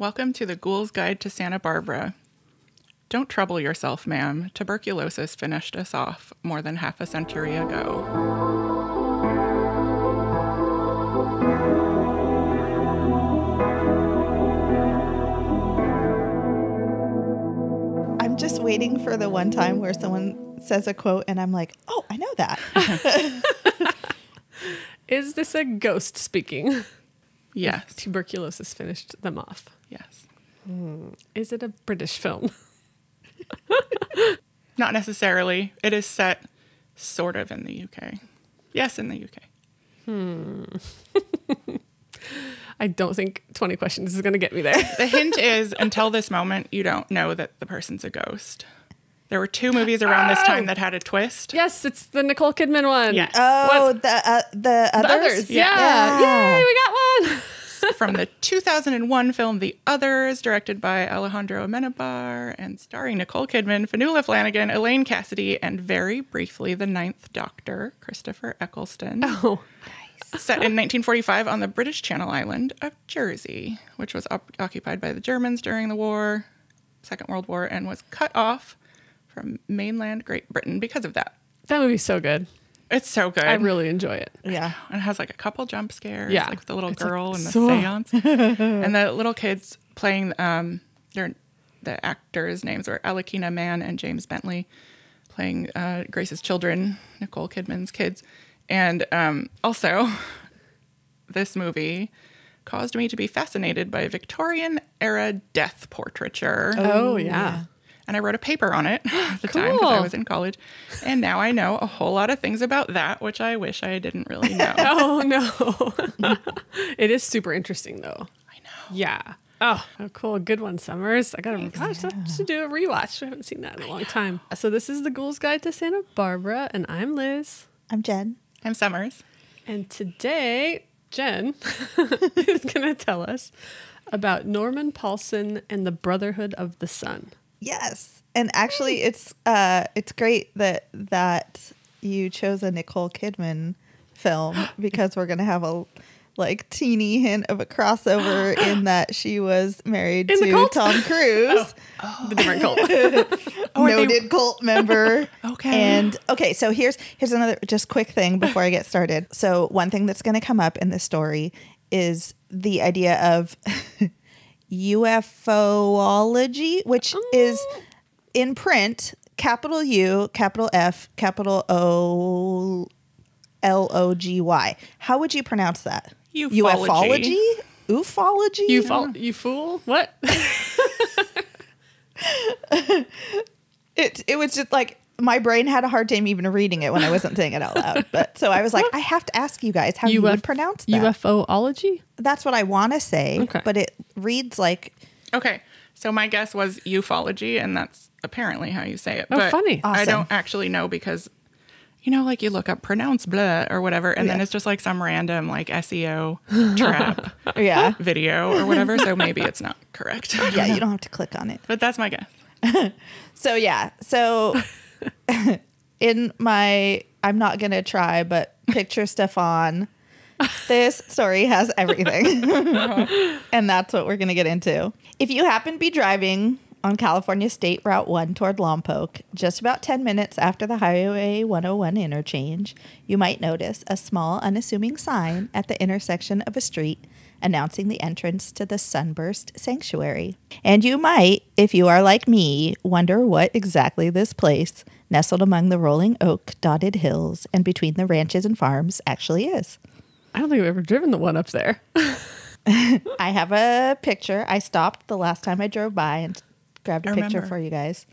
Welcome to the Ghoul's Guide to Santa Barbara. Don't trouble yourself, ma'am. Tuberculosis finished us off more than half a century ago. I'm just waiting for the one time where someone says a quote and I'm like, oh, I know that. Is this a ghost speaking? Yes. Tuberculosis finished them off. Yes. Is it a British film? Not necessarily. It is set sort of in the UK. Yes, in the UK. Hmm. I don't think 20 questions is going to get me there. The hint is until this moment, you don't know that the person's a ghost. There were two movies around this time that had a twist. yes, it's the Nicole Kidman one. Yes. Oh, the uh, the The others. others. Yeah. Yeah. Yay, we got one. From the 2001 film The Others, directed by Alejandro Amenabar and starring Nicole Kidman, Fionnula Flanagan, Elaine Cassidy, and very briefly the Ninth Doctor, Christopher Eccleston. Oh, set in 1945 on the British Channel island of Jersey, which was op- occupied by the Germans during the war, Second World War, and was cut off from mainland Great Britain because of that. that movie's so good. It's so good. I really enjoy it. Yeah. and it has like a couple jump scares, Yeah. like the little It's, like, girl and the so- seance, and the little kids playing. Um, their the actors' names were Alakina Mann and James Bentley, playing uh, Grace's children, Nicole Kidman's kids, and um, also this movie caused me to be fascinated by Victorian era death portraiture. Oh, yeah. And I wrote a paper on it at the time because I was in college. And now I know a whole lot of things about that, which I wish I didn't really know. Oh, no. it is super interesting, though. I know. Yeah. Oh, oh, cool. Good one, Summers. I gotta I just have to do a rewatch. I haven't seen that in a long time. So this is the Ghoul's Guide to Santa Barbara, and I'm Liz. I'm Jen. I'm Summers. And today, Jen is gonna tell us about Norman Paulsen and the Brotherhood of the Sun. Yes. And actually it's uh it's great that that you chose a Nicole Kidman film because we're going to have a like teeny hint of a crossover in that she was married In to? Tom Cruise, The different cult. Oh, are they- noted cult member. Okay. And okay, so here's here's another just quick thing before I get started. So one thing that's going to come up in this story is the idea of UFOlogy, which is oh. in print capital U, capital F, capital O L O G Y. How would you pronounce that? Ufology. Ufology? Ufology? You you fool? What? it it was just like my brain had a hard time even reading it when I wasn't saying it out loud. But so I was like, I have to ask you guys how you would pronounce that. UFOlogy? That's what I want to say, Okay. but it reads like Okay. So my guess was ufology, and that's apparently how you say it. Oh, but funny. I don't actually know because, you know, like you look up pronounce blah or whatever, and then it's just like some random like SEO trap yeah, video or whatever. So maybe it's not correct. yeah. You don't have to click on it. But that's my guess. So yeah, so in my I'm not gonna try, but picture Stefan. This story has everything. and that's what we're gonna get into. If you happen to be driving on California State Route 1 toward Lompoc, just about 10 minutes after the Highway 101 interchange, you might notice a small, unassuming sign at the intersection of a street announcing the entrance to the Sunburst Sanctuary. And you might, if you are like me, wonder what exactly this place, nestled among the rolling oak dotted hills and between the ranches and farms, actually is. I don't think I've ever driven the one up there. I have a picture. I stopped the last time I drove by and grabbed a picture for you guys.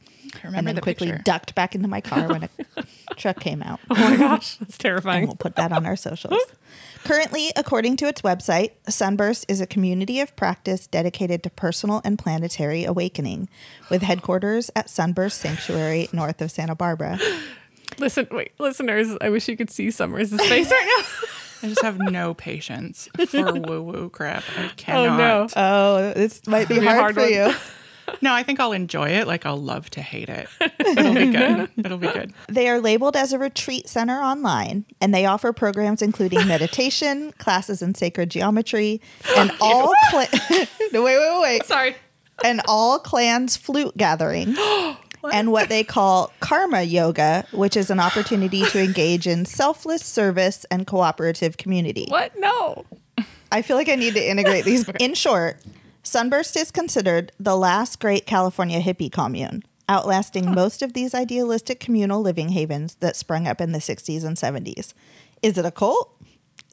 I And then the quickly picture. ducked back into my car when a truck came out. Oh my gosh, that's And terrifying. we'll put that on our socials. Currently, according to its website, Sunburst is a community of practice dedicated to personal and planetary awakening, with headquarters at Sunburst Sanctuary north of Santa Barbara. Listen, wait, listeners, I wish you could see Summers' face right now. I just have no patience for woo woo crap. I Oh cannot. no. Oh, this might be Be hard, hard for one. you. No, I think I'll enjoy it. Like I'll love to hate it. It'll be good. It'll be good. They are labeled as a retreat center online, and they offer programs including meditation, classes in sacred geometry, and all cla- no, wait, wait, wait, Sorry. and all clans flute gathering. And what they call karma yoga, which is an opportunity to engage in selfless service and cooperative community. What? No. I feel like I need to integrate these. In short, Sunburst is considered the last great California hippie commune, outlasting most of these idealistic communal living havens that sprung up in the 60s and 70s. Is it a cult?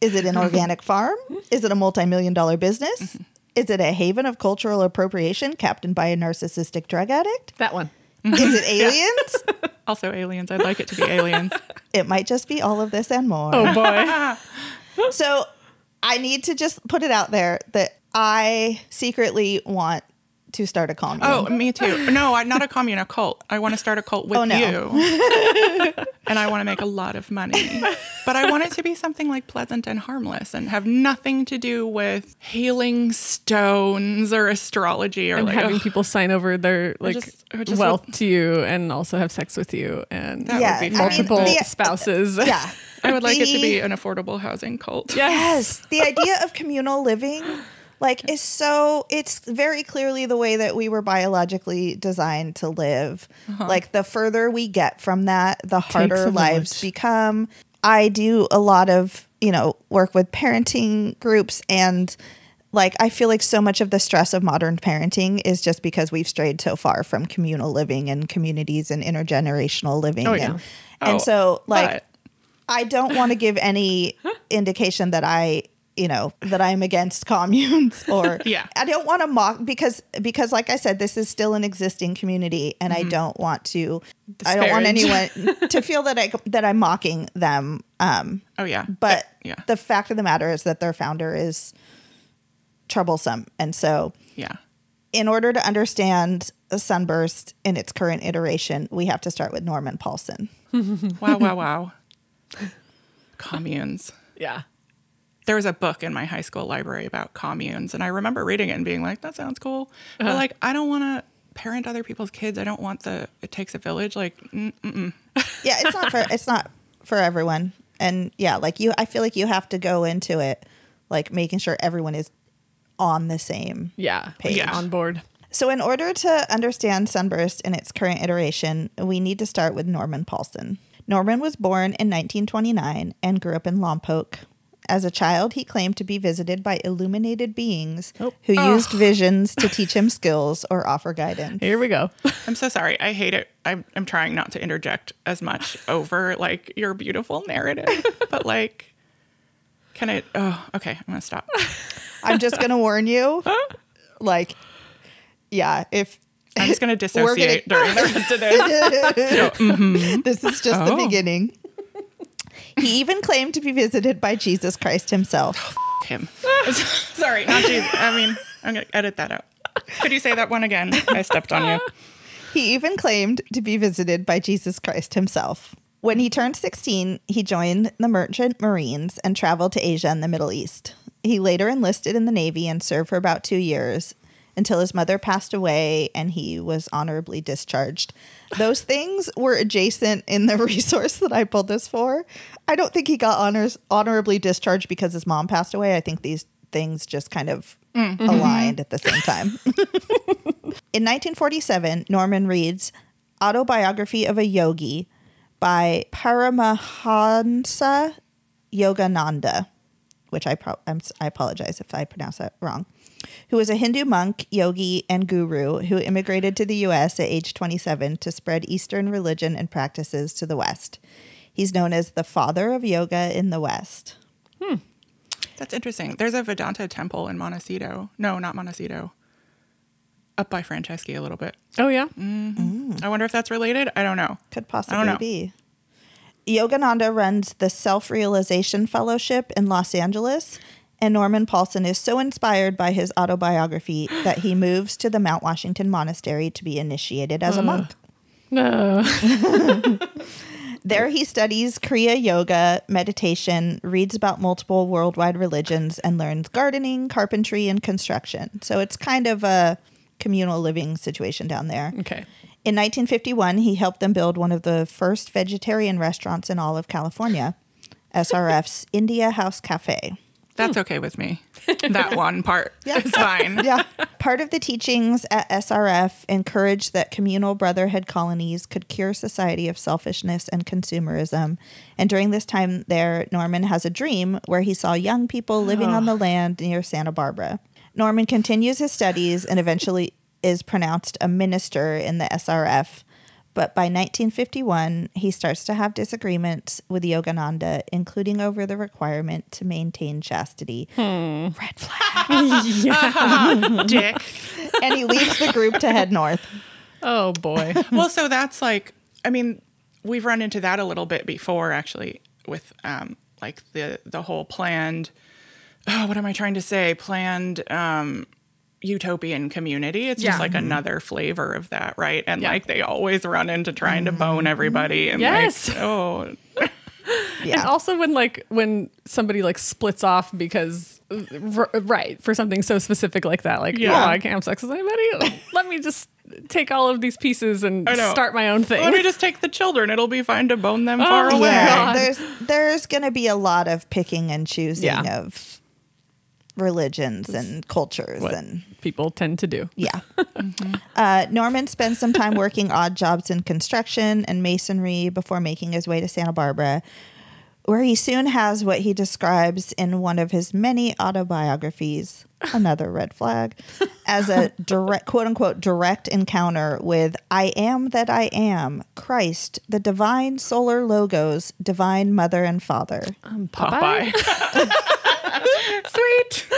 Is it an organic farm? Is it a multi million dollar business? Mm-hmm. Is it a haven of cultural appropriation captained by a narcissistic drug addict? That one. Is it aliens? Also aliens. I'd like it to be aliens. It might just be all of this and more. Oh boy. So I need to just put it out there that I secretly want to start a commune. Oh, me too. No, I'm not a commune, a cult. I want to start a cult with Oh, no. you. and I want to make a lot of money. But I want it to be something like pleasant and harmless and have nothing to do with healing stones or astrology or and like having ugh, people sign over their like just- just wealth with- to you and also have sex with you and That Yeah, would be I mean, multiple the- spouses. yeah. I would like it to be an affordable housing cult. Yes, the idea of communal living like is so it's very clearly the way that we were biologically designed to live. Like the further we get from that, the harder lives become. I do a lot of, you know, work with parenting groups and like I feel like so much of the stress of modern parenting is just because we've strayed so far from communal living and communities and intergenerational living. Oh, yeah. and, and Oh, so like but- I don't want to give any indication that I, you know, that I'm against communes or Yeah. I don't want to mock because because like I said this is still an existing community and I don't want to I don't want anyone to feel that I that I'm mocking them um Oh yeah. but yeah. the fact of the matter is that their founder is troublesome and so yeah. in order to understand a sunburst in its current iteration we have to start with Norman Paulsen. Wow, wow, wow. Communes. Yeah. There was a book in my high school library about communes, and I remember reading it and being like, "That sounds cool," but like, I don't want to parent other people's kids. I don't want the "it takes a village." Like, mm, mm-mm. yeah it's not for it's not for everyone and yeah like you i feel like you have to go into it like making sure everyone is on the same Yeah. Page. Yeah. On board. so in order to understand sunburst in its current iteration we need to start with norman paulsen norman was born in 1929 and grew up in lompoc as a child he claimed to be visited by illuminated beings Oh. who oh. used visions to teach him skills or offer guidance Here we go. I'm so sorry. I hate it. I'm I'm trying not to interject as much over like your beautiful narrative, but like, can it? Oh, okay. I'm gonna stop. i'm just gonna warn you like yeah if I'm just gonna We're gonna- dissociate during the rest of this. Mm-hmm. This is just the Oh. beginning. He even claimed to be visited by Jesus Christ himself. Oh, him. sorry, not Jesus. I mean, I'm gonna edit that out. Could you say that one again? I stepped on you. He even claimed to be visited by Jesus Christ himself. When he turned 16, he joined the Merchant Marines and traveled to Asia and the Middle East. He later enlisted in the Navy and served for about two years until his mother passed away and he was honorably discharged. Those things were adjacent in the resource that I pulled this for. I don't think he got honors honorably discharged because his mom passed away. I think these things just kind of mm-hmm. aligned at the same time. In 1947, Norman reads Autobiography of a Yogi by Paramahansa Yogananda, which I pro- I'm, s- I apologize if I pronounce that wrong, who was a Hindu monk, yogi, and guru who immigrated to the U.S. at age 27 to spread Eastern religion and practices to the West. He's known as the father of yoga in the West. Hmm. That's interesting. There's a Vedanta temple in Montecito. No, not Montecito. Up by Franceschi a little bit. Oh yeah. Mm-hmm. Mm. I wonder if that's related. I don't know. Could I possibly don't know. be. Yogananda runs the Self Realization Fellowship in Los Angeles, and Norman Paulsen is so inspired by his autobiography that he moves to the Mount Washington Monastery to be initiated as a uh. monk. No. There he studies Kriya Yoga, meditation, reads about multiple worldwide religions, and learns gardening, carpentry, and construction. So it's kind of a communal living situation down there. Okay. In 1951, he helped them build one of the first vegetarian restaurants in all of California, SRF's India House Cafe. That's hmm. okay with me. That one part is fine. Yeah. Part of the teachings at SRF encouraged that communal brotherhood colonies could cure society of selfishness and consumerism. And during this time there, Norman has a dream where he saw young people living on the oh. land near Santa Barbara. Norman continues his studies and eventually is pronounced a minister in the SRF. But by 1951, he starts to have disagreements with Yogananda, including over the requirement to maintain chastity. Red flag. Dick. and he leaves the group to head north. Oh boy. well, so that's like, I mean, we've run into that a little bit before, actually, with um, like the the whole planned. Oh, what am I trying to say? Planned um, utopian community. It's Yeah. just like mm-hmm. another flavor of that, right? And Yeah. like they always run into trying to bone mm-hmm. everybody, and Yes. like, oh, Yeah. And also when like when somebody like splits off because r- right for something so specific like that, like Yeah. oh I can't have sex with anybody. Let me just take all of these pieces and start my own thing. let me just take the children. It'll be fine to bone them far Oh, away. yeah, there's there's going to be a lot of picking and choosing Yeah. of religions and cultures What and people tend to do. yeah. uh, Norman spends some time working odd jobs in construction and masonry before making his way to Santa Barbara, where he soon has what he describes in one of his many autobiographies, another red flag, as a direct, quote unquote, direct encounter with I am that I am, Christ, the divine solar logos, divine mother and father. Popeye. Sweet.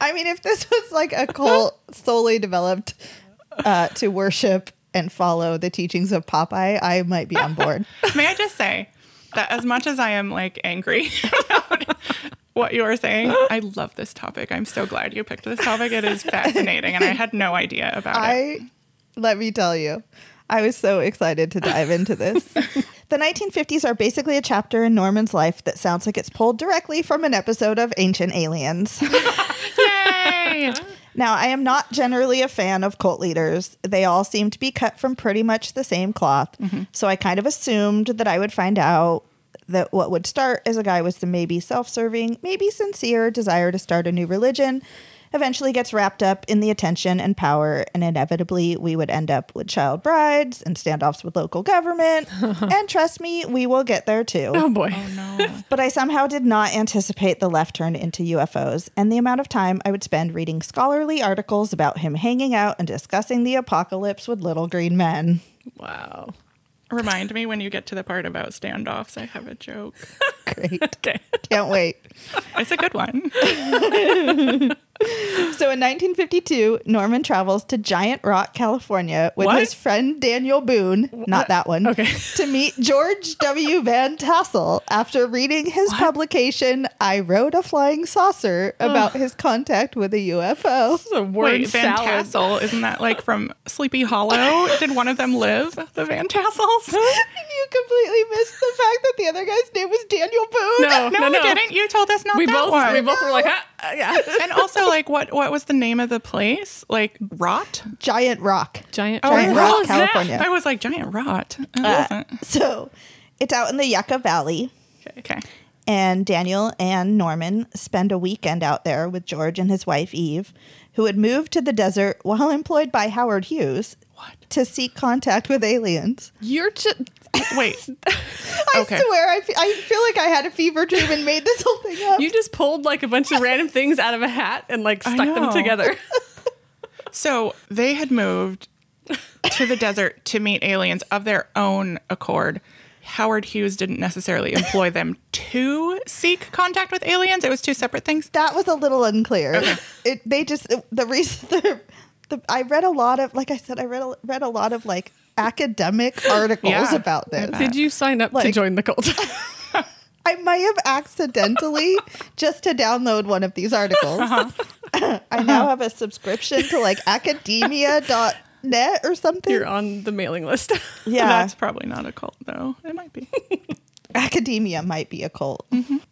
I mean, if this was like a cult solely developed uh, to worship and follow the teachings of Popeye, I might be on board. May I just say that as much as I am like angry about what you are saying, I love this topic. I'm so glad you picked this topic. It is fascinating, and I had no idea about it. Let me tell you, I was so excited to dive into this. the 1950s are basically a chapter in Norman's life that sounds like it's pulled directly from an episode of Ancient Aliens. Yay! Now, I am not generally a fan of cult leaders. They all seem to be cut from pretty much the same cloth. Mm-hmm. So I kind of assumed that I would find out that what would start as a guy with some maybe self serving, maybe sincere desire to start a new religion eventually gets wrapped up in the attention and power. And inevitably, we would end up with child brides and standoffs with local government. and trust me, we will get there too. Oh boy. Oh, No. But I somehow did not anticipate the left turn into UFOs and the amount of time I would spend reading scholarly articles about him hanging out and discussing the apocalypse with little green men. Wow. Remind me when you get to the part about standoffs. I have a joke. Great. Okay. Can't wait. It's a good one. So in 1952, Norman travels to Giant Rock, California with What? his friend Daniel Boone, not that one, Okay. to meet George W. Van Tassel after reading his publication, I Rode a Flying Saucer, about his contact with a UFO. This is a word Wait, Van salad. Tassel, isn't that like from Sleepy Hollow? Did one of them live? The Van Tassels? you completely missed the fact that the other guy's name was Daniel Boone. No, No, no, we no. didn't. You told us not We that both one. we both were like, ah, yeah. and also, like, what what was the name of the place? Like Rot? Giant Rock. Giant, Oh, Giant Rock, was that? California. I was like Giant Rot. It Uh, wasn't. so it's out in the Yucca Valley. Okay. And Daniel and Norman spend a weekend out there with George and his wife Eve, who had moved to the desert while employed by Howard Hughes What? to seek contact with aliens. You're just Wait. I Okay. swear, I fe- I feel like I had a fever dream and made this whole thing up. you just pulled like a bunch of random things out of a hat and like stuck them together. So they had moved to the desert to meet aliens of their own accord. Howard Hughes didn't necessarily employ them to seek contact with aliens. It was two separate things. that was a little unclear. It they just the reason the, the I read a lot of like I said I read a, read a lot of like academic articles Yeah, about this. Did you sign up to join the cult? I might have accidentally just to download one of these articles. Uh-huh. I now have a subscription to like academia.net or something. You're on the mailing list. yeah. That's probably not a cult, though. It might be. academia might be a cult.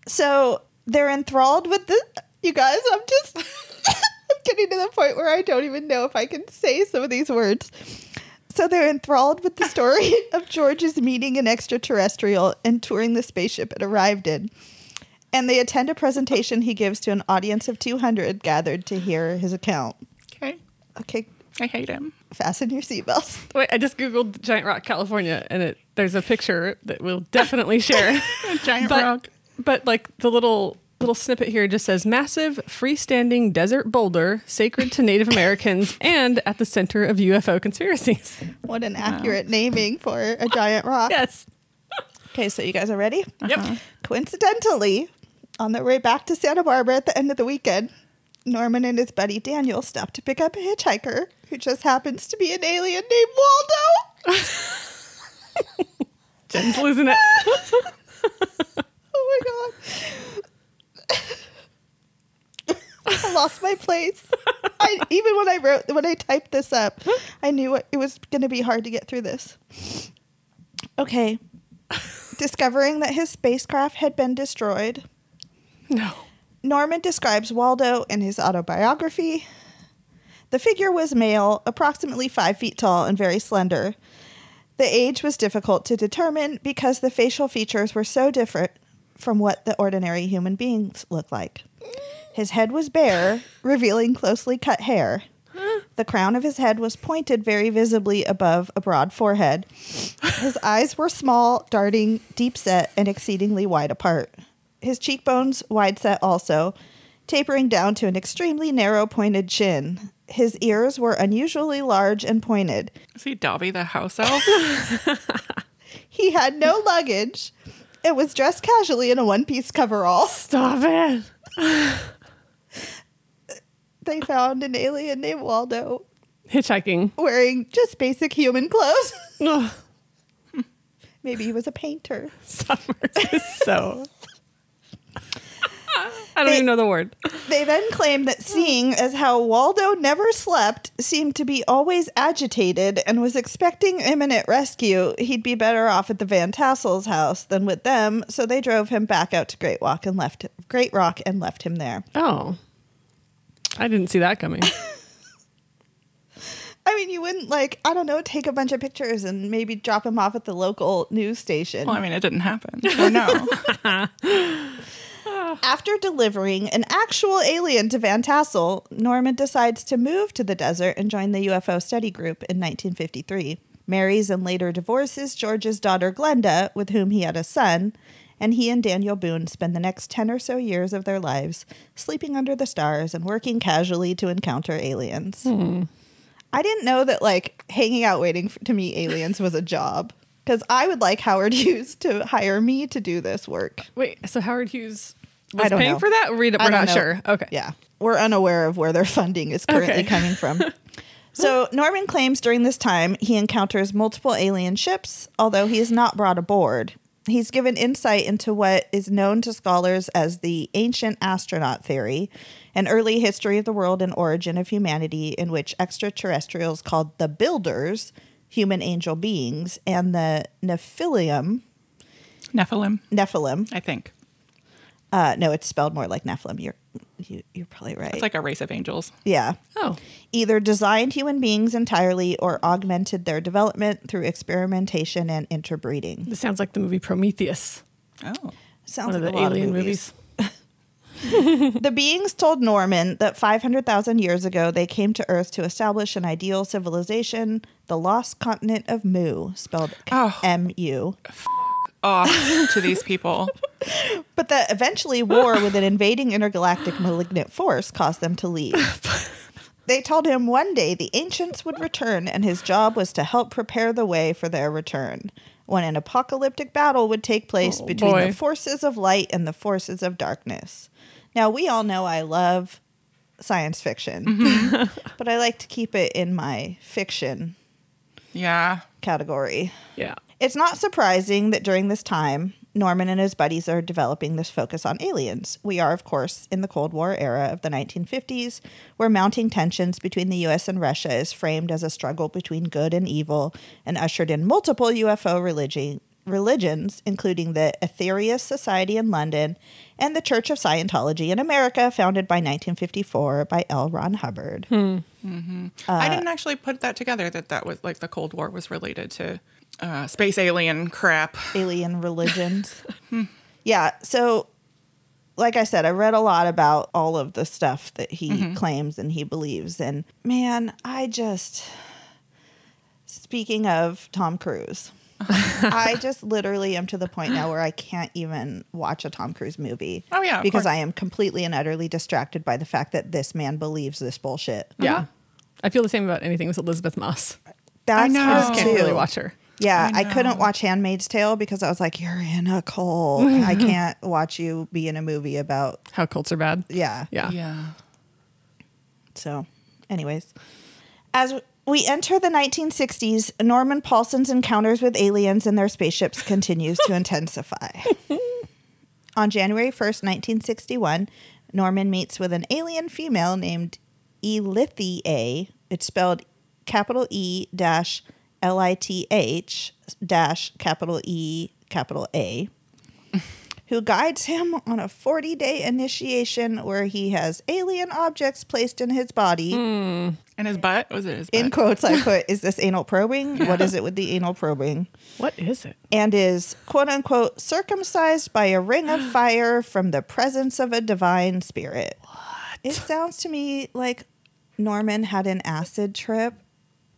So they're enthralled with the you guys, I'm just I'm getting to the point where I don't even know if I can say some of these words. So they're enthralled with the story of George's meeting an extraterrestrial and touring the spaceship it arrived in. And they attend a presentation he gives to an audience of 200 gathered to hear his account. Okay. Okay, I hate him. fasten your seatbelts. Wait, I just googled Giant Rock, California, and it there's a picture that we'll definitely share. Giant but, rock. But like the little little snippet here just says massive freestanding desert boulder sacred to Native Americans and at the center of UFO conspiracies. What an accurate naming for a giant rock. yes. Okay, so you guys are ready? Yep. Uh-huh. Coincidentally, on their way back to Santa Barbara at the end of the weekend, Norman and his buddy Daniel stop to pick up a hitchhiker who just happens to be an alien named Waldo. Jen's losing it. Oh my god. I lost my place. I even when I wrote when I typed this up, I knew it, it was going to be hard to get through this. Okay. Discovering that his spacecraft had been destroyed, No. Norman describes Waldo in his autobiography. The figure was male, approximately five feet tall, and very slender. The age was difficult to determine because the facial features were so different from what the ordinary human beings look like. His head was bare, revealing closely cut hair. The crown of his head was pointed very visibly above a broad forehead. His eyes were small, darting, deep set, and exceedingly wide apart. His cheekbones wide set also, tapering down to an extremely narrow pointed chin. His ears were unusually large and pointed. Is he Dobby the house elf? He had no luggage and was dressed casually in a one piece coverall. Stop it. They found an alien named Waldo Hitchhiking. wearing just basic human clothes. Maybe he was a painter. Summers is so. I don't They- even know the word. They then claimed that seeing as how Waldo never slept, seemed to be always agitated, and was expecting imminent rescue, he'd be better off at the Van Tassel's house than with them. So they drove him back out to Great Rock and left Great Rock and left him there. Oh. I didn't see that coming. I mean, you wouldn't like I don't know, take a bunch of pictures and maybe drop him off at the local news station. well, I mean, it didn't happen. So no. After delivering an actual alien to Van Tassel, Norman decides to move to the desert and join the UFO study group in 1953. Marries and later divorces George's daughter Glenda, with whom he had a son, and he and Daniel Boone spend the next 10 or so years of their lives sleeping under the stars and working casually to encounter aliens. Hmm. I didn't know that like hanging out waiting for, to meet aliens was a job. Because I would like Howard Hughes to hire me to do this work. Wait, so Howard Hughes was don't paying know. for that? We're, not know. sure. Okay. Yeah. We're unaware of where their funding is currently Okay. coming from. So, Norman claims during this time he encounters multiple alien ships, although he is not brought aboard. He's given insight into what is known to scholars as the ancient astronaut theory, an early history of the world and origin of humanity in which extraterrestrials called the Builders, human angel beings, and the Nephilim, Nephilim, Nephilim, I think. Uh, no, it's spelled more like Nephilim. You're you, you're probably right. It's like a race of angels. yeah. Oh. either designed human beings entirely or augmented their development through experimentation and interbreeding. This sounds like the movie Prometheus. Oh. Sounds one of like the a lot alien of movies. the beings told Norman that 500,000 years ago they came to Earth to establish an ideal civilization, the lost continent of Mu, spelled Oh. M U. Off to these people. But that eventually war with an invading intergalactic malignant force caused them to leave. They told him one day the ancients would return, and his job was to help prepare the way for their return. When an apocalyptic battle would take place Oh, between boy. the forces of light and the forces of darkness. Now, we all know I love science fiction, mm-hmm. but I like to keep it in my fiction Yeah. category. Yeah. It's not surprising that during this time, Norman and his buddies are developing this focus on aliens. We are, of course, in the Cold War era of the 1950s, where mounting tensions between the US and Russia is framed as a struggle between good and evil and ushered in multiple UFO religi- religions, including the Aetherius Society in London and the Church of Scientology in America, founded by 1954 by L. Ron Hubbard. Hmm. Mm-hmm. Uh, I didn't actually put that together that that was like the Cold War was related to uh, space alien crap. alien religions. yeah. So, like I said, I read a lot about all of the stuff that he claims and he believes. And man, I just, speaking of Tom Cruise, I just literally am to the point now where I can't even watch a Tom Cruise movie. Oh, yeah, Because course. I am completely and utterly distracted by the fact that this man believes this bullshit. Yeah. I feel the same about anything with Elisabeth Moss. That's know. I hard just can't really watch her. Yeah, I I, couldn't watch Handmaid's Tale because I was like, "You're in a cult. I can't watch you be in a movie about." How cults are bad. Yeah. Yeah. Yeah. So, anyways, as we enter the 1960s, Norman Paulsen's encounters with aliens and their spaceships continues to intensify. On January 1st, 1961, Norman meets with an alien female named Elithia. It's spelled capital E dash L I T H dash capital E capital A who guides him on a 40 day initiation where he has alien objects placed in his body. Hmm. And his butt was it his butt? In quotes, I put, Is this anal probing? What is it with the anal probing? What is it? And is quote unquote circumcised by a ring of fire from the presence of a divine spirit. What? It sounds to me like Norman had an acid trip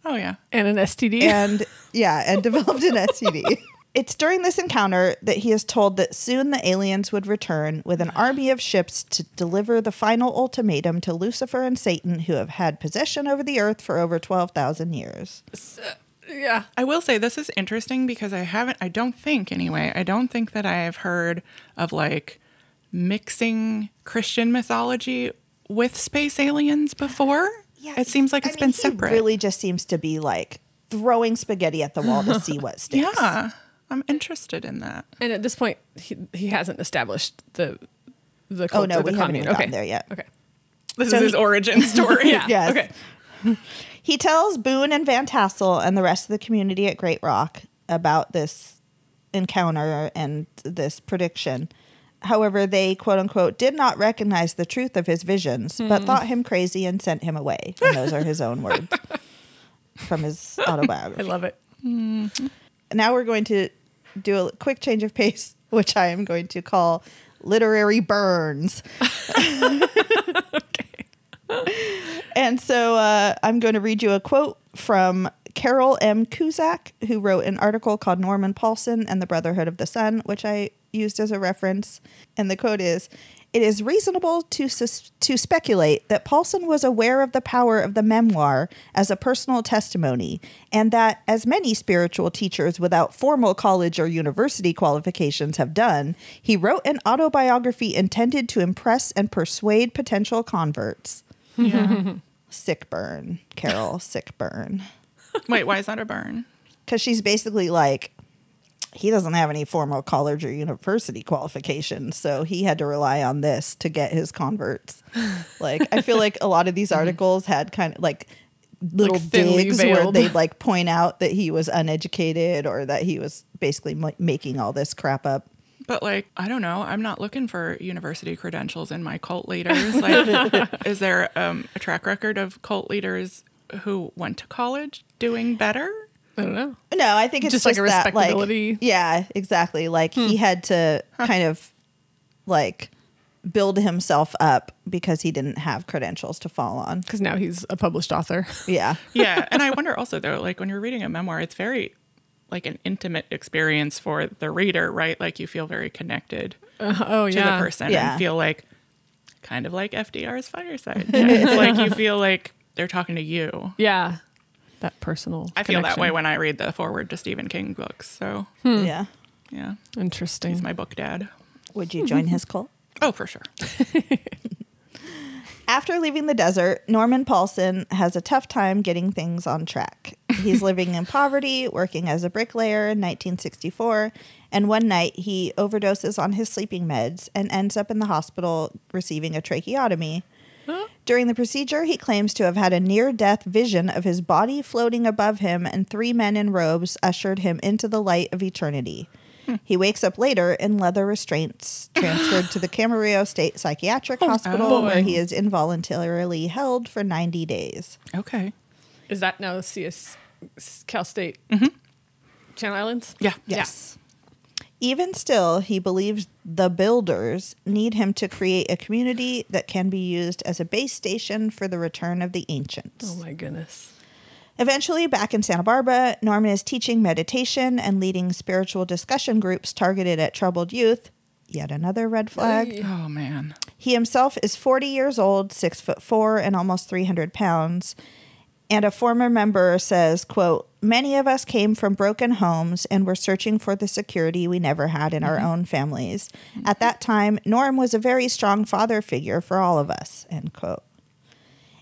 oh yeah. And an STD. and yeah, and developed an STD. It's during this encounter that he is told that soon the aliens would return with an army of ships to deliver the final ultimatum to Lucifer and Satan, who have had possession over the earth for over 12,000 years. yeah. I will say this is interesting because I haven't I don't think anyway, I don't think that I have heard of like mixing Christian mythology with space aliens before. It seems like I it's mean, been separate. Really just seems to be like throwing spaghetti at the wall to see what sticks. yeah. I'm interested in that. And at this point, he, he hasn't established the the Oh, cult no, or the we haven't commune. even okay. there yet. Okay. This So is his he- origin story. Yeah. Yes. Okay. He tells Boone and Van Tassel and the rest of the community at Great Rock about this encounter and this prediction. However, they quote unquote did not recognize the truth of his visions, but thought him crazy and sent him away. And those are his own words from his autobiography. I love it. Now we're going to do a quick change of pace, which I am going to call literary burns. And so uh, I'm going to read you a quote from Carole M. Cusack, who wrote an article called Norman Paulsen and the Brotherhood of the Sun, which I used as a reference. And the quote is It is reasonable to, sus- to speculate that Paulsen was aware of the power of the memoir as a personal testimony, and that, as many spiritual teachers without formal college or university qualifications have done, he wrote an autobiography intended to impress and persuade potential converts. Yeah. Sick burn, Carol, sick burn. Wait, why is that a burn? Because she's basically like, he doesn't have any formal college or university qualifications, so he had to rely on this to get his converts. Like, I feel like a lot of these articles had kind of like little thinly digs where they'd like point out that he was uneducated or that he was basically m- making all this crap up. But like, I don't know. I'm not looking for university credentials in my cult leaders. Like, is there um, a track record of cult leaders who went to college doing better? I don't know. No, I think it's Just just, like a that, like, respectability? Hmm. yeah, exactly. Like he had to kind of like build himself up because he didn't have credentials to fall on. Because now he's a published author. Yeah. Yeah, and I wonder also though, like when you're reading a memoir, it's very like an intimate experience for the reader, right? Like you feel very connected oh, to yeah. the person Yeah. and feel like kind of like FDR's fireside. Yeah, it's like you feel like they're talking to you. Yeah. That personal. I feel that way when I read the forward to Stephen King books. So hmm. Yeah. yeah, Interesting. he's my book dad. Would you join his cult? Oh, for sure. After leaving the desert, Norman Paulsen has a tough time getting things on track. He's living in poverty, working as a bricklayer in 1964, and one night he overdoses on his sleeping meds and ends up in the hospital receiving a tracheotomy. During the procedure, he claims to have had a near death vision of his body floating above him, and three men in robes ushered him into the light of eternity. He wakes up later in leather restraints, transferred to the Camarillo State Psychiatric oh, Hospital, boy. where he is involuntarily held for 90 days. Okay. Is that now CS Cal State mm-hmm. Channel Islands? Yeah. Yes. Even still, he believes the builders need him to create a community that can be used as a base station for the return of the ancients. Oh my goodness. Eventually, back in Santa Barbara, Norman is teaching meditation and leading spiritual discussion groups targeted at troubled youth. Yet another red flag. Oh man. He himself is 40 years old, six foot four, and almost 300 pounds. And a former member says, quote, Many of us came from broken homes and were searching for the security we never had in our mm-hmm. own families. Mm-hmm. At that time, Norm was a very strong father figure for all of us, end quote.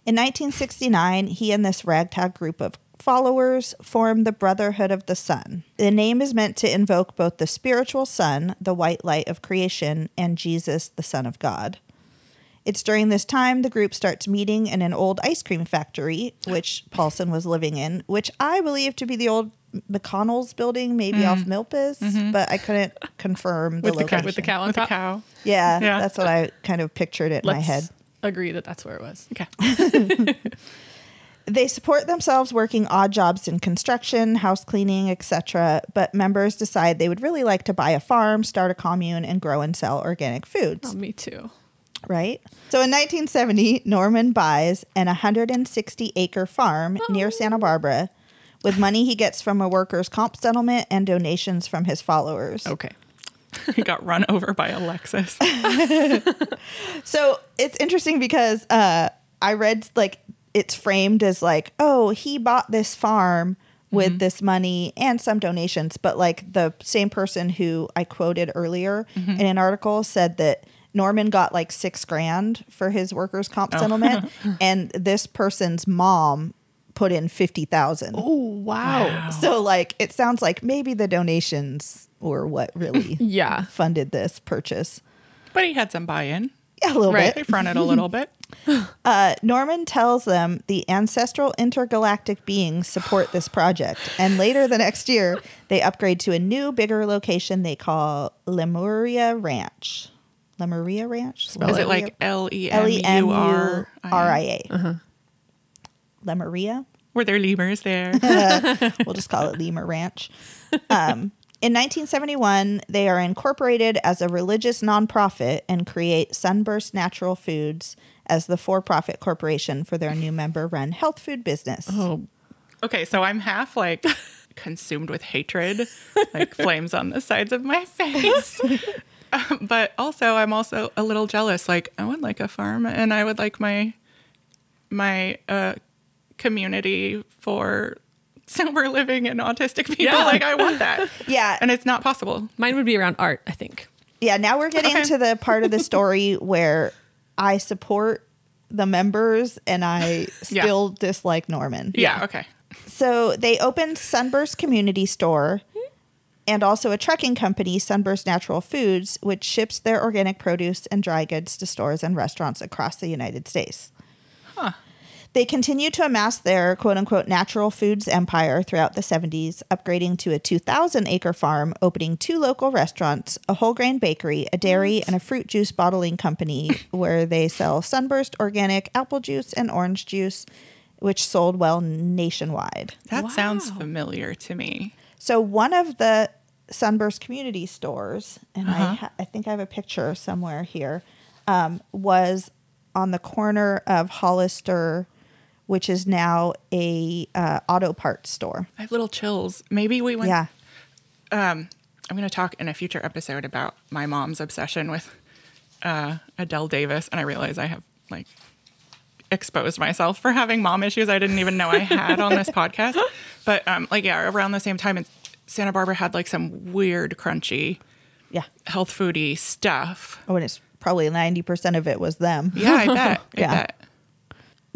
In 1969, he and this ragtag group of followers formed the Brotherhood of the Sun. The name is meant to invoke both the spiritual sun, the white light of creation, and Jesus, the Son of God. It's during this time the group starts meeting in an old ice cream factory, which Paulsen was living in, which I believe to be the old McConnell's building, maybe off mm. Milpas, mm-hmm. but I couldn't confirm the With the cow- location. with the cow on With the cow. Yeah, Yeah. that's what I kind of pictured it in my Let's head. agree that that's where it was. Okay. They support themselves working odd jobs in construction, house cleaning, etc. But members decide they would really like to buy a farm, start a commune, and grow and sell organic foods. Oh, me too. Right? So in 1970, Norman buys an 160 acre farm near Santa Barbara with money he gets from a workers' comp settlement and donations from his followers. Okay. he got run over by Alexis. So it's interesting because uh, I read like it's framed as like, oh, he bought this farm with this money and some donations, but like the same person who I quoted earlier in an article said that Norman got like six grand for his workers' comp settlement, and this person's mom put in fifty thousand. Oh, wow. So like it sounds like maybe the donations were what really Yeah. funded this purchase. But he had some buy-in. Yeah, a little Right. bit. They fronted a little bit. Uh, Norman tells them the ancestral intergalactic beings support this project, and later the next year, they upgrade to a new, bigger location they call Lemuria Ranch. Lemuria Ranch? Is it like L E M U R I A? Lemuria? Were there lemurs there? we'll just call it Lemur Ranch. Um, in 1971, they are incorporated as a religious nonprofit and create Sunburst Natural Foods as the for profit corporation for their new member run health food business. Oh, Okay, so I'm half like consumed with hatred, like flames on the sides of my face. But also, I'm also a little jealous. Like, I would like a farm, and I would like my my uh, community for sober living and autistic people. Yeah. Like, I want that, Yeah. and it's not possible. mine would be around art, I think. Yeah, now we're getting Okay. to the part of the story where I support the members and I Yeah. still dislike Norman. Yeah. Okay. So they opened Sunburst Community Store and also a trucking company, Sunburst Natural Foods, which ships their organic produce and dry goods to stores and restaurants across the United States. Huh. They continued to amass their quote unquote natural foods empire throughout the 70s, upgrading to a 2,000 acre farm, opening two local restaurants, a whole grain bakery, a dairy, and a fruit juice bottling company where they sell Sunburst organic apple juice and orange juice, which sold well nationwide. That sounds familiar to me. So one of the Sunburst community stores, and I, ha- I think I have a picture somewhere here, um, was on the corner of Hollister, which is now a uh, auto parts store. I have little chills. Maybe we went. Yeah. um, I'm going to talk in a future episode about my mom's obsession with uh, Adelle Davis, and I realize I have like exposed myself for having mom issues I didn't even know I had on this podcast. But um, like, yeah, around the same time, Santa Barbara had like some weird, crunchy, Yeah. health foody stuff. Oh, and it's probably 90% of it was them. Yeah, I bet. I Yeah. bet.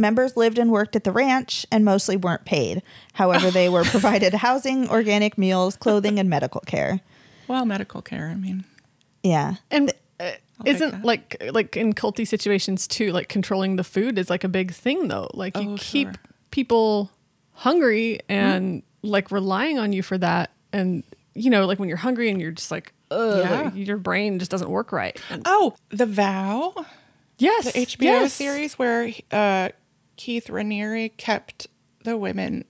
Members lived and worked at the ranch and mostly weren't paid. However, they were provided housing, organic meals, clothing, and medical care. Well, medical care. I mean, Yeah. And take Isn't like like in culty situations too, like controlling the food is like a big thing though. Like you Oh, keep sure. people hungry and like relying on you for that. And you know, like when you're hungry and you're just like, ugh, Yeah. like, your brain just doesn't work right. And- Oh, The Vow, yes, the HBO yes. series where uh, Keith Raniere kept the women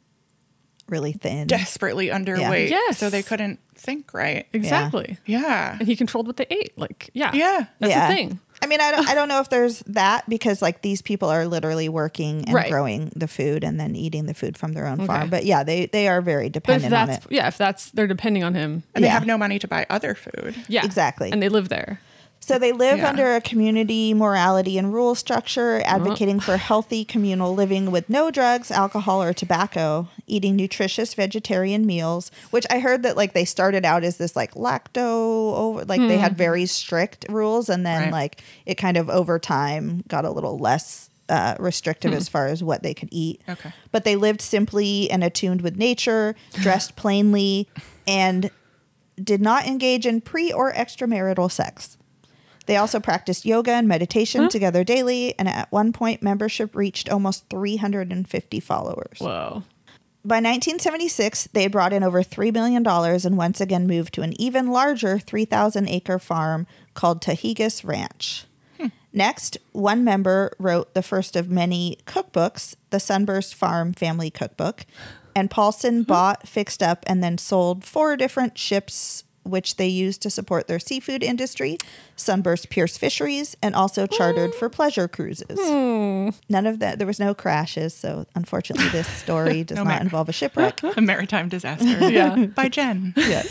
Really thin. desperately underweight, Yes. so they couldn't think right. Exactly. Yeah, And he controlled what they ate. Like, yeah. Yeah. That's Yeah. the thing. I mean, I don't, I don't know if there's that because like these people are literally working and Right. growing the food and then eating the food from their own farm. Okay. But yeah, they they are very But if dependent on that's it. yeah, if that's they're depending on him. and they have no money to buy other food. Yeah. Exactly. And they live there. So they live Yeah. under a community morality and rule structure, uh-huh. advocating for healthy communal living with no drugs, alcohol, or tobacco, eating nutritious vegetarian meals, which I heard that like they started out as this like lacto ovo like they had hmm. very strict rules and then Right. like it kind of over time got a little less uh, restrictive hmm. as far as what they could eat. Okay. But they lived simply and attuned with nature, dressed plainly, and did not engage in pre or extramarital sex. They also practiced yoga and meditation together daily, and at one point, membership reached almost 350 followers. Whoa. By 1976, they had brought in over $3 million and once again moved to an even larger 3,000 acre farm called Tajiguas Ranch. Hmm. Next, one member wrote the first of many cookbooks, the Sunburst Farm Family Cookbook, and Paulsen bought, fixed up, and then sold four different ships which they used to support their seafood industry, Sunburst Pierce Fisheries, and also chartered for pleasure cruises. None of that, there was no crashes, so unfortunately, this story does No not mar- involve a shipwreck. A maritime disaster. Yeah. By Jen. yeah.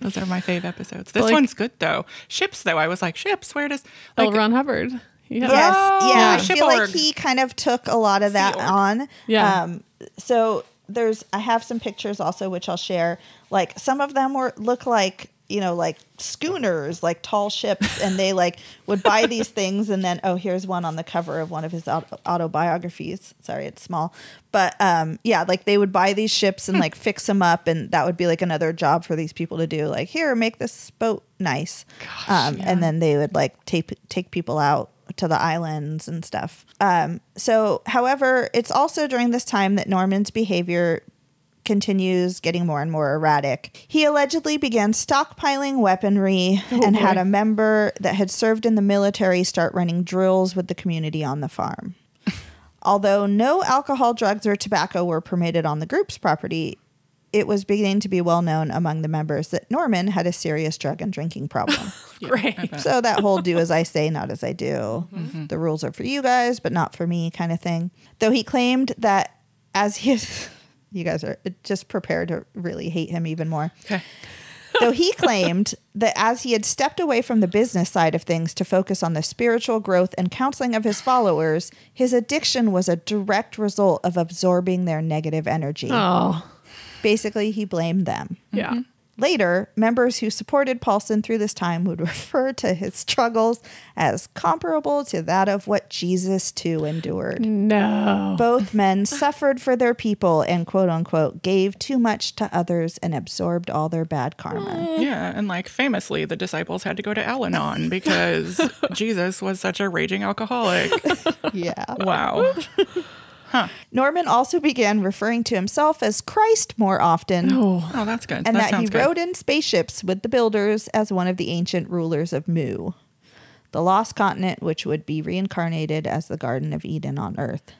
Those are my fave episodes. This Like- one's good though. Ships though. I was like, ships, where does L. like, Ron Hubbard. Yeah. Yes, Oh, yeah. I feel like he kind of took a lot of that Sea on. Yeah. Um, so there's, I have some pictures also, which I'll share. Like some of them were look like you know like schooners, like tall ships, and they like would buy these things, and then oh, here's one on the cover of one of his auto- autobiographies. Sorry, it's small, but um, yeah, like they would buy these ships and like fix them up, and that would be like another job for these people to do. Like here, make this boat nice, um, and then they would like take take people out to the islands and stuff. Um, so, however, it's also during this time that Norman's behavior continues getting more and more erratic. He allegedly began stockpiling weaponry oh, and had a member that had served in the military start running drills with the community on the farm. Although no alcohol, drugs, or tobacco were permitted on the group's property, it was beginning to be well known among the members that Norman had a serious drug and drinking problem. Oh, great. So that whole do as I say, not as I do. Mm-hmm. The rules are for you guys, but not for me kind of thing. Though he claimed that as he you guys are just prepared to really hate him even more. Okay. Though he claimed that as he had stepped away from the business side of things to focus on the spiritual growth and counseling of his followers, his addiction was a direct result of absorbing their negative energy. Oh. Basically, he blamed them. Yeah. Mm-hmm. Later, members who supported Paulsen through this time would refer to his struggles as comparable to that of what Jesus too endured. No. Both men suffered for their people and quote unquote gave too much to others and absorbed all their bad karma. Mm. Yeah, and like famously, the disciples had to go to Al-Anon because Jesus was such a raging alcoholic. Yeah. Wow. Norman also began referring to himself as Christ more often. Oh. Oh, that's good. and that, that, he good. rode in spaceships with the builders as one of the ancient rulers of Mu, the lost continent which would be reincarnated as the Garden of Eden on Earth.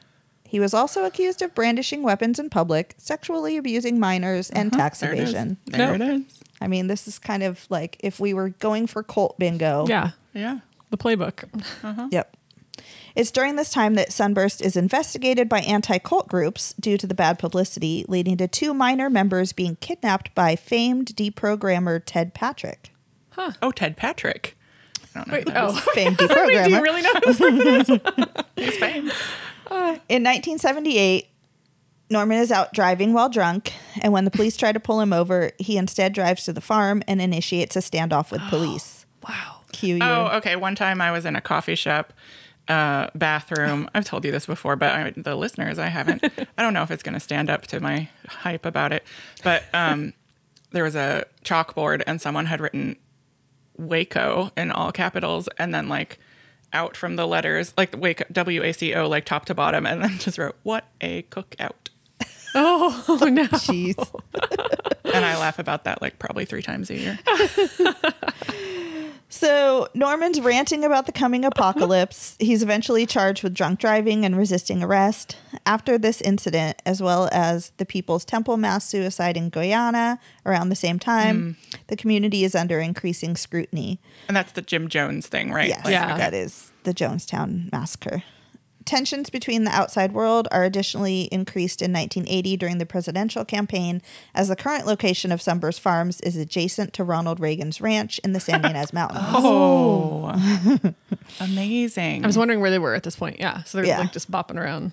He was also accused of brandishing weapons in public, sexually abusing minors, and tax Uh-huh. There it is. evasion. There No. it is. I mean, this is kind of like if we were going for cult bingo. Yeah. Yeah. The playbook. Yep. It's during this time that Sunburst is investigated by anti cult groups due to the bad publicity, leading to two minor members being kidnapped by famed deprogrammer Ted Patrick. Huh. Oh, Ted Patrick. I don't know. Wait, who that oh. is. Famed Wait, do you really know who this person is? He's famed. In 1978, Norman is out driving while drunk, and when the police try to pull him over, he instead drives to the farm and initiates a standoff with police. wow. Cue your Oh, okay. One time I was in a coffee shop uh, bathroom. I've told you this before, but I, the listeners, I haven't. I don't know if it's going to stand up to my hype about it. But um, there was a chalkboard, and someone had written Waco in all capitals and then like out from the letters, like Waco, W A C O, like top to bottom, and then just wrote, What a cookout. Oh, oh no. Jeez. And I laugh about that like probably three times a year. So Norman's ranting about the coming apocalypse. He's eventually charged with drunk driving and resisting arrest. After this incident, as well as the People's Temple mass suicide in Guyana around the same time, mm. the community is under increasing scrutiny. And that's the Jim Jones thing, right? Yes, Like, Yeah. that is the Jonestown massacre. Tensions between the outside world are additionally increased in 1980 during the presidential campaign, as the current location of Sunburst Farms is adjacent to Ronald Reagan's ranch in the San Ynez Mountains. Oh, amazing. I was wondering where they were at this point. Yeah. So they're Yeah. like just bopping around.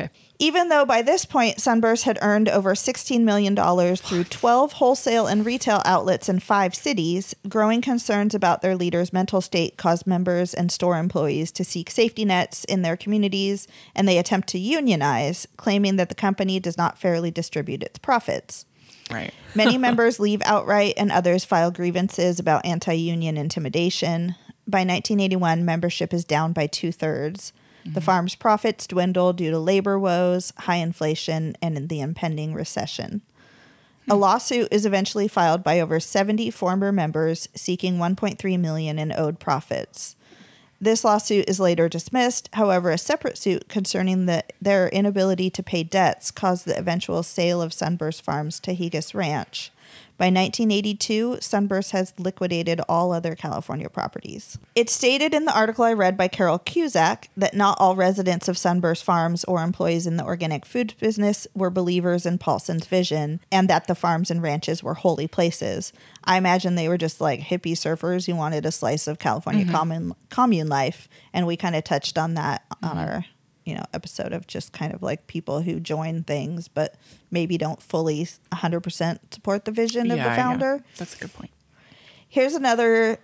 Okay. Even though by this point Sunburst had earned over $16 million through 12 wholesale and retail outlets in five cities, growing concerns about their leader's mental state caused members and store employees to seek safety nets in their communities, and they attempt to unionize, claiming that the company does not fairly distribute its profits. right. Many members leave outright, and others file grievances about anti union intimidation. By 1981, membership is down by two thirds. The farm's profits dwindle due to labor woes, high inflation, and the impending recession. A hmm. lawsuit is eventually filed by over 70 former members seeking 1.3 million in owed profits. This lawsuit is later dismissed. However, a separate suit concerning the, their inability to pay debts caused the eventual sale of Sunburst Farms to Higas Ranch. By 1982, Sunburst has liquidated all other California properties. It's stated in the article I read by Carole Cusack that not all residents of Sunburst Farms or employees in the organic food business were believers in Paulsen's vision and that the farms and ranches were holy places. I imagine they were just like hippie surfers who wanted a slice of California mm-hmm. commune, commune life. And we kind of touched on that on mm-hmm. our you know episode of just kind of like people who join things but maybe don't fully 100% support the vision of the founder. That's a good point. here's another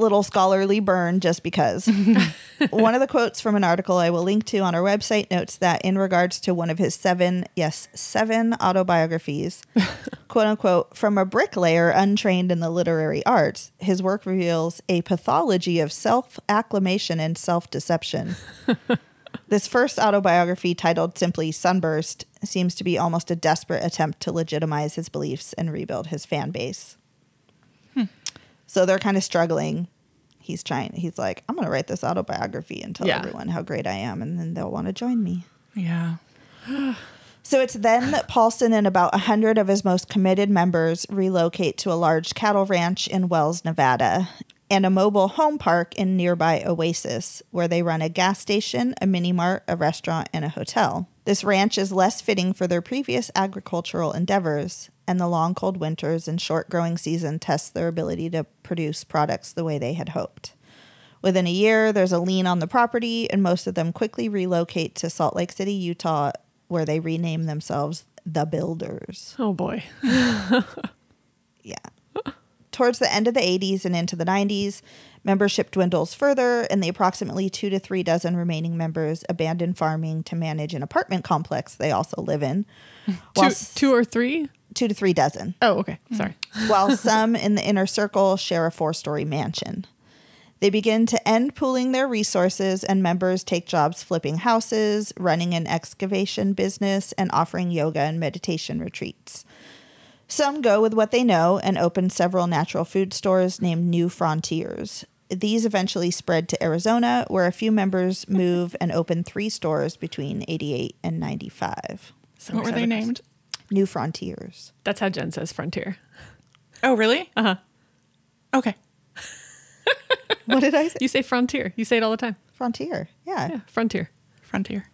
little scholarly burn just because. One of the quotes from an article i will link to on our website notes that in regards to one of his seven yes seven autobiographies quote unquote from a bricklayer untrained in the literary arts his work reveals a pathology of self-acclamation and self-deception this first autobiography, titled simply Sunburst, seems to be almost a desperate attempt to legitimize his beliefs and rebuild his fan base. Hmm. So they're kind of struggling. He's trying, he's like, I'm going to write this autobiography and tell Yeah. everyone how great I am, and then they'll want to join me. Yeah. So it's then that Paulsen and about 100 of his most committed members relocate to a large cattle ranch in Wells, Nevada, and a mobile home park in nearby Oasis, where they run a gas station, a mini mart, a restaurant, and a hotel. This ranch is less fitting for their previous agricultural endeavors, and the long cold winters and short growing season test their ability to produce products the way they had hoped. Within a year, there's a lien on the property, and most of them quickly relocate to Salt Lake City, Utah, where they rename themselves the Builders. Oh boy. Yeah. Towards the end of the 80s and into the 90s, membership dwindles further, and the approximately two to three dozen remaining members abandon farming to manage an apartment complex they also live in. Two, two or three? two to three dozen. Oh, okay. Mm-hmm. Sorry. while some in the inner circle share a four story mansion. They begin to end pooling their resources, and members take jobs flipping houses, running an excavation business, and offering yoga and meditation retreats. Some go with what they know and open several natural food stores named New Frontiers. These eventually spread to Arizona, where a few members move and open three stores between 88 and 95. So what were they named? New Frontiers. That's how Jen says frontier. Oh, really? Uh huh. Okay. What did I say? You say frontier. You say it all the time. Frontier. Yeah. Yeah, frontier. Frontier.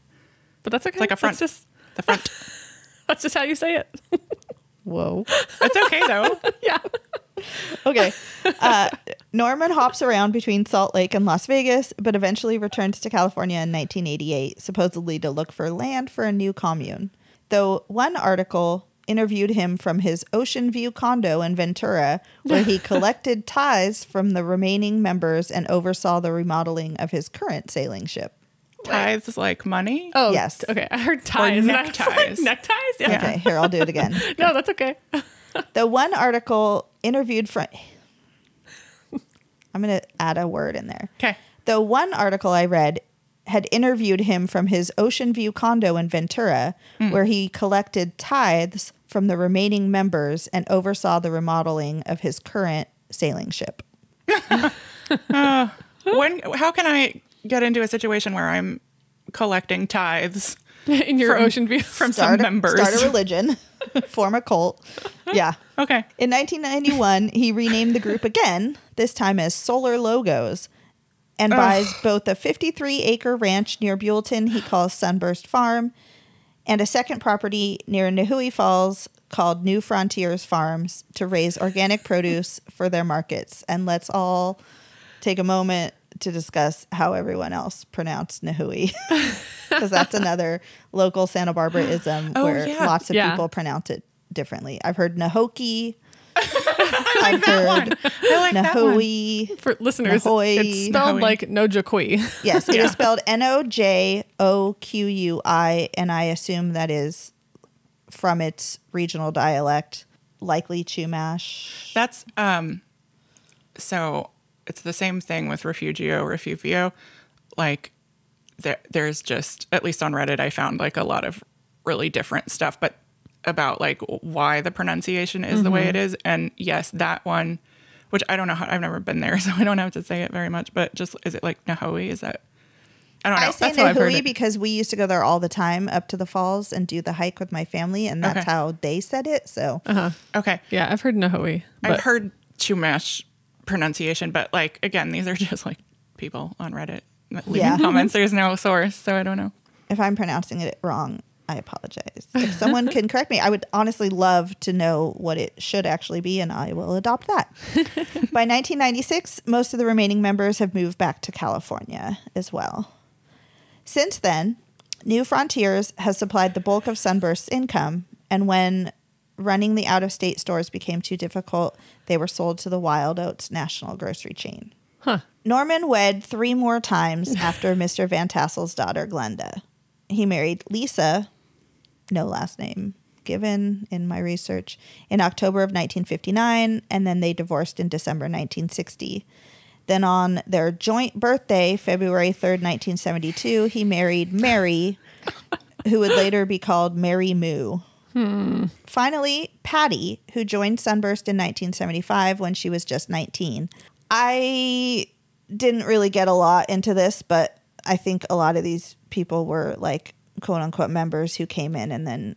But that's okay. It's like a front. That's just The front. that's just how you say it. Whoa. It's okay though. yeah. Okay. Uh, Norman hops around between Salt Lake and Las Vegas, but eventually returns to California in 1988, supposedly to look for land for a new commune. Though one article interviewed him from his Ocean View condo in Ventura, where he collected ties from the remaining members and oversaw the remodeling of his current sailing ship. Tithes like money. Oh, Yes. Okay. I heard ties. and I like, neckties. neckties? Yeah. Okay, here, I'll do it again. No, that's okay. The one article interviewed from I'm going to add a word in there. Okay. Though one article I read had interviewed him from his Ocean View condo in Ventura, hmm. where he collected tithes from the remaining members and oversaw the remodeling of his current sailing ship. Uh, when? How can I get into a situation where I'm collecting tithes In your From- ocean view. from Start some a, members? Start a religion, form a cult. Yeah. Okay. In 1991, he renamed the group again, this time as Solar Logos, and buys both a 53 acre ranch near Buellton he calls Sunburst Farm and a second property near Nahui Falls called New Frontiers Farms to raise organic produce for their markets. And let's all take a moment to discuss how everyone else pronounced Nahui. Because that's another local Santa Barbara ism Oh, where yeah. lots of Yeah. people pronounce it differently. I've heard Nahoki. I've That heard one. I like that one. Nahui. For listeners, Nahoy. it's spelled Nahoy. like Nojakui. Yes, it is Yeah. spelled N O J O Q U I, and I assume that is from its regional dialect, likely Chumash. That's um. So it's the same thing with refugio, refugio. Like there, there's just at least on Reddit, I found like a lot of really different stuff, but about like why the pronunciation is the way it is. And yes, that one, which I don't know how I've never been there, so I don't have to say it very much. But just is it like Nahoe? Is that? I don't know. I say That's how I've heard Nahui it. because we used to go there all the time up to the falls and do the hike with my family, and that's Okay. how they said it. So uh-huh. Okay. yeah, I've heard Nahoe. I've heard Chumash pronunciation, but like again, these are just like people on Reddit leaving Yeah. comments. There's no source, so I don't know. if I'm pronouncing it wrong, I apologize. If someone can correct me, I would honestly love to know what it should actually be, and I will adopt that. By 1996, most of the remaining members have moved back to California as well. Since then, New Frontiers has supplied the bulk of Sunburst's income, and when running the out of state stores became too difficult, they were sold to the Wild Oats national grocery chain. Huh. Norman wed three more times after Mr. Van Tassel's daughter, Glenda. He married Lisa, no last name given in my research, in October of 1959, and then they divorced in December 1960. Then on their joint birthday, February 3rd, 1972, he married Mary, who would later be called Mary Moo. Finally, Patty, who joined Sunburst in 1975 when she was just 19. I didn't really get a lot into this, but I think a lot of these people were like quote unquote members who came in and then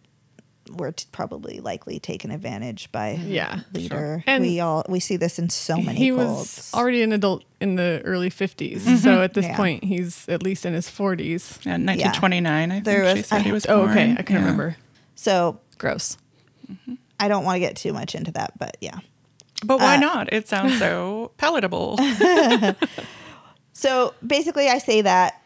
were t- probably likely taken advantage by Yeah, leader. And we all we see this in so many he cults. was already an adult in the early 50s. Mm-hmm. So at this Yeah. point, he's at least in his 40s. Yeah, 1929. I think There she was- said he was Oh, born. okay. I can Yeah. remember. so Gross. I don't want to get too much into that, but yeah. But why Uh, not? It sounds so palatable. So basically, I say that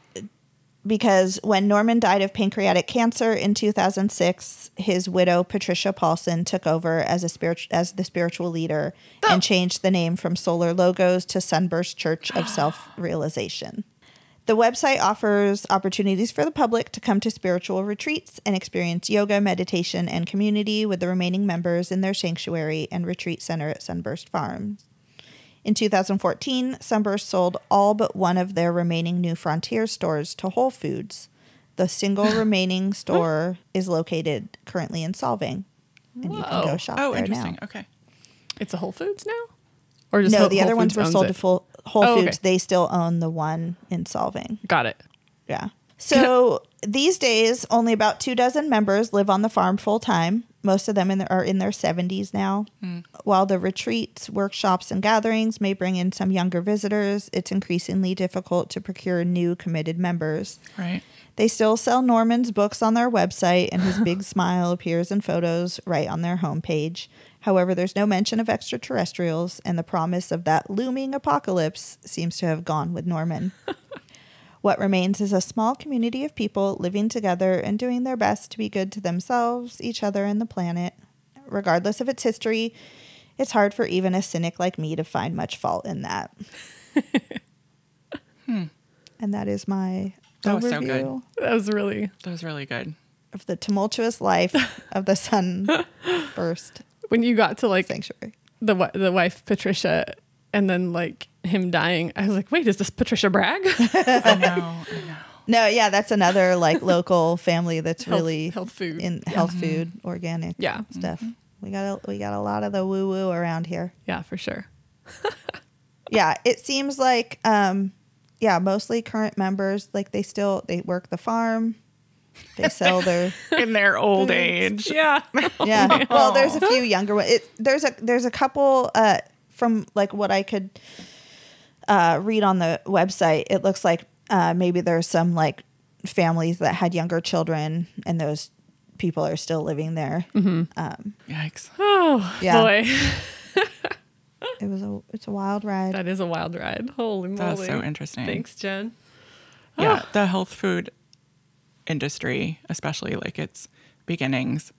because when Norman died of pancreatic cancer in 2006, his widow Patricia Paulsen took over as a spirit as the spiritual leader and changed the name from Solar Logos to Sunburst Church of Self Realization. The website offers opportunities for the public to come to spiritual retreats and experience yoga, meditation, and community with the remaining members in their sanctuary and retreat center at Sunburst Farms. In 2014, Sunburst sold all but one of their remaining New Frontier stores to Whole Foods. The single remaining store is located currently in Solvang, and you can go shop oh, there interesting. now. Okay. It's a Whole Foods now? Or just No, Whole- the Whole other ones Foods were sold it? to full Whole Oh, okay. Foods. They still own the one in Solvang. Got it. Yeah. So these days, only about two dozen members live on the farm full time. Most of them in the, are in their 70s now. Hmm. While the retreats, workshops, and gatherings may bring in some younger visitors, it's increasingly difficult to procure new committed members. Right. They still sell Norman's books on their website, and his big smile appears in photos right on their homepage. However, there's no mention of extraterrestrials, and the promise of that looming apocalypse seems to have gone with Norman. what remains is a small community of people living together and doing their best to be good to themselves, each other, and the planet. Regardless of its history, it's hard for even a cynic like me to find much fault in that. Hmm. And that is my That was so overview good. That was really. That was really good. of the tumultuous life of the sun sunburst When you got to like sanctuary. the the wife Patricia, and then like him dying, I was like, wait, is this Patricia Bragg? I know. I know. No, yeah, that's another like local family that's Health- really health food. in health food, organic Yeah. stuff. We got a we got a lot of the woo woo around here. yeah, for sure. yeah, it seems like um yeah, mostly current members like they still they work the farm. They sell their In their old age. Yeah. yeah. Well, there's a few younger ones. It, there's a there's a couple uh, from like what I could uh, read on the website. It looks like uh, maybe there's some like families that had younger children, and those people are still living there. Yikes. Oh, Yeah. boy. It was a it's a wild ride. That is a wild ride. Holy moly. That's so interesting. Thanks, Jen. Yeah, the health food industry, especially like its beginnings,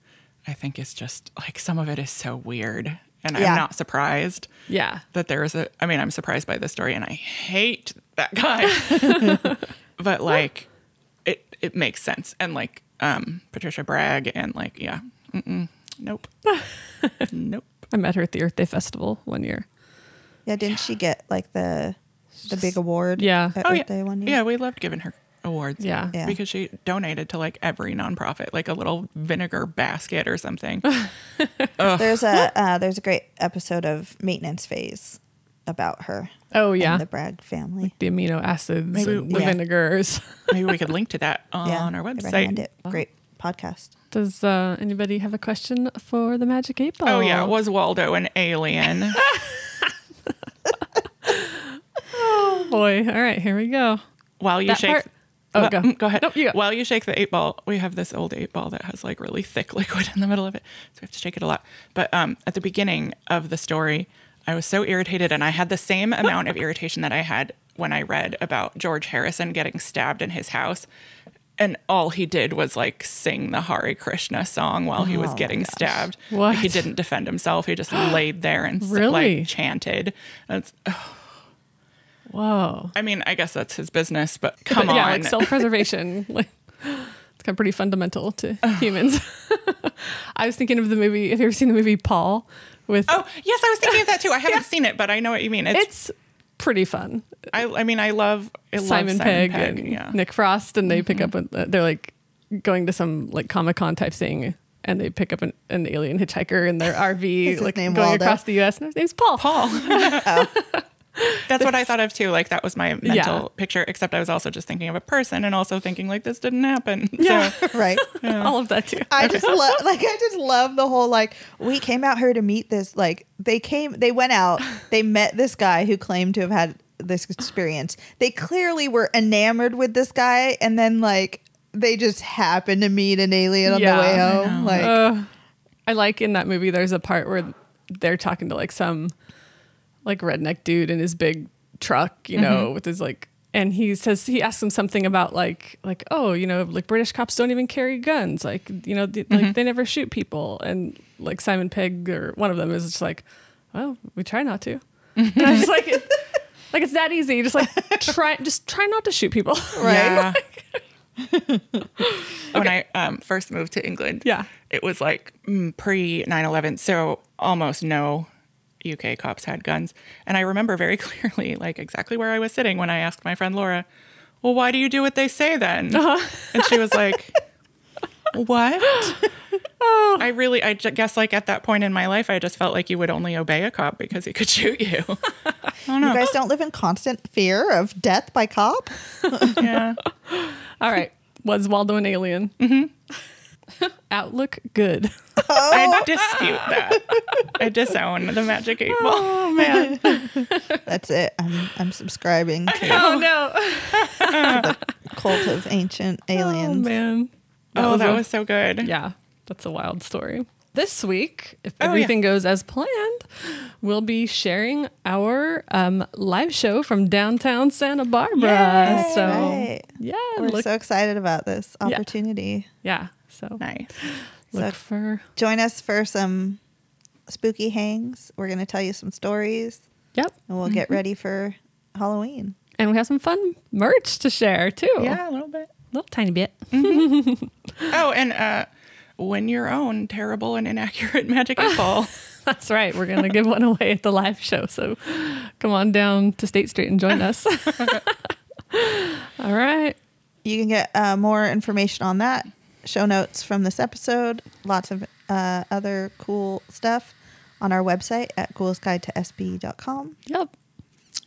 I think is just like some of it is so weird. And Yeah. I'm not surprised Yeah. that there is a I mean, I'm surprised by the story and I hate that guy. but like it it makes sense. And like um Patricia Bragg and like yeah. Mm-mm, nope. nope. I met her at the Earth Day Festival one year. Yeah, didn't she get like the the big award? Yeah. at Oh Earth yeah. Day one year. Yeah, we loved giving her awards. Yeah. Yeah. Because she donated to like every nonprofit, like a little vinegar basket or something. There's a uh, there's a great episode of Maintenance Phase about her. Oh, yeah. and the Bragg family. the amino acids Maybe- and the yeah. vinegars. Maybe we could link to that on yeah, our I recommend website. it. Great podcast. Does uh, anybody have a question for the Magic Eight Ball? Oh yeah, was Waldo an alien? Oh boy. All right, here we go. While you That shake, part- Oh, go. mm, go ahead. Nope, you go. While you shake the eight ball, we have this old eight ball that has like really thick liquid in the middle of it, so we have to shake it a lot. But um, at the beginning of the story, I was so irritated, and I had the same amount of irritation that I had when I read about George Harrison getting stabbed in his house. And all he did was like sing the Hare Krishna song while he was Oh getting stabbed. What? Like, he didn't defend himself. He just laid there and Really? like chanted. That's, Whoa. I mean, I guess that's his business, but come But on. yeah, like self preservation. like it's kind of pretty fundamental to humans. I was thinking of the movie. Have you ever seen the movie Paul? With Oh, yes, I was thinking of that too. I haven't seen it, but I know what you mean. It's, it's pretty fun. I, I mean, I love, I love Simon, Pegg, and yeah. Mm-hmm. Nick Frost, and they pick up. A, they're like going to some like Comic Con type thing, and they pick up an, an alien hitchhiker in their RV, his like going Waldo? across the U.S. And his name's Paul. Paul. That's what I thought of too. Like that was my mental Yeah. picture, except I was also just thinking of a person and also thinking like this didn't happen. Yeah. So, Right. All of that too. I just love like I just love the whole like we came out here to meet this like they came they went out they met this guy who claimed to have had this experience. They clearly were enamored with this guy and then like they just happened to meet an alien on Yeah, the way I home. Like Uh, I like in that movie. There's a part where they're talking to like some like redneck dude in his big truck, you know, with his like, and he says he asks him something about like like oh you know like British cops don't even carry guns like you know th- like they never shoot people and like Simon Pegg or one of them is just like well we try not to and I just like it, like it's that easy just like try just try not to shoot people Right. Yeah. when I um, first moved to England, Yeah. it was like mm, pre 9 11. So almost no UK cops had guns. And I remember very clearly, like exactly where I was sitting when I asked my friend Laura, Well, why do you do what they say then? And she was like, What? oh. I really, I guess, like at that point in my life, I just felt like you would only obey a cop because he could shoot you. you guys don't live in constant fear of death by cop? yeah. all right was Waldo an alien mm-hmm. outlook good I dispute that. I disown the magic eight ball. oh man That's it. I'm I'm subscribing to oh no the cult of ancient aliens. oh aliens. man oh, that a- was so good. Yeah, that's a wild story. This week, if Oh, yeah. everything goes as planned, we'll be sharing our um, live show from downtown Santa Barbara. Yay! so, Right. yeah, We're look, so excited about this Yeah. opportunity. yeah. So Nice. Look So- for Join us for some spooky hangs. We're going to tell you some stories yep, and we'll get ready for Halloween. and we have some fun merch to share too. Yeah, a little bit. little tiny bit. Oh, and uh, win your own terrible and inaccurate magic eight ball. That's right. We're going to give one away at the live show. So come on down to State Street and join us. All right. You can get uh, more information on that, show notes from this episode, lots of uh, other cool stuff on our website at ghoulsguide2sb.com. Yep.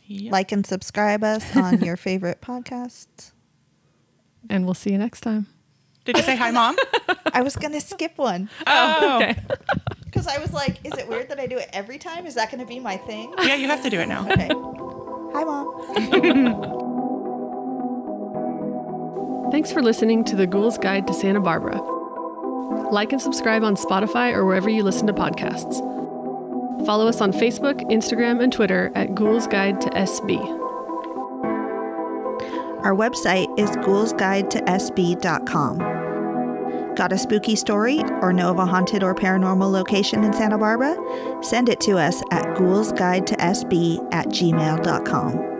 Yep. Like and subscribe us on your favorite podcast. And we'll see you next time. Did you say hi, mom? I was going to skip one Oh, Okay. because I was like, is it weird that I do it every time? Is that going to be my thing? yeah, you have to do it now. Okay. Hi, Mom. Thanks for listening to The Ghoul's Guide to Santa Barbara. Like and subscribe on Spotify or wherever you listen to podcasts. Follow us on Facebook, Instagram, and Twitter at Ghoul's Guide to SB. Our website is ghoulsguide2sb.com. Got a spooky story or know of a haunted or paranormal location in Santa Barbara? Send it to us at ghoulsguide2sb at gmail.com.